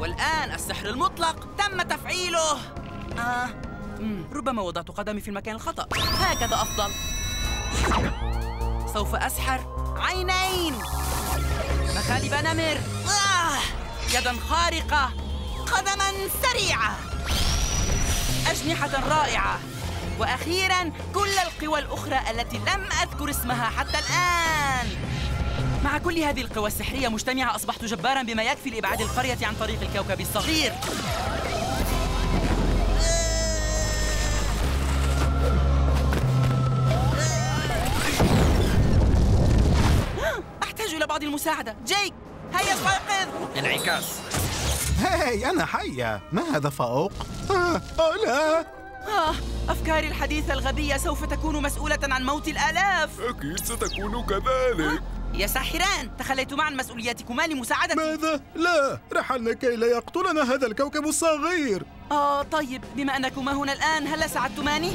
والآن السحر المطلق تم تفعيله. آه. ربما وضعت قدمي في المكان الخطأ. هكذا أفضل. سوف أسحر عينين. مخالب نمر. آه. يدا خارقة. قدما سريعة. أجنحة رائعة. وأخيرا كل القوى الأخرى التي لم أذكر اسمها حتى الآن. مع كل هذه القوى السحرية مجتمعة أصبحت جبارا بما يكفي لإبعاد القرية عن طريق الكوكب الصغير. أحتاج إلى بعض المساعدة. جيك هيا استيقظ انعكاس. هاي أنا حية. ما هذا فوق؟ آه آه، لا آه أفكاري الحديثة الغبية سوف تكون مسؤولة عن موت الآلاف. أكيد ستكون كذلك. يا ساحران تخليتما عن مسؤولياتكما لمساعدتي ماذا؟ لا رحلنا كي لا يقتلنا هذا الكوكب الصغير آه طيب بما أنكما هنا الآن هل ساعدتماني؟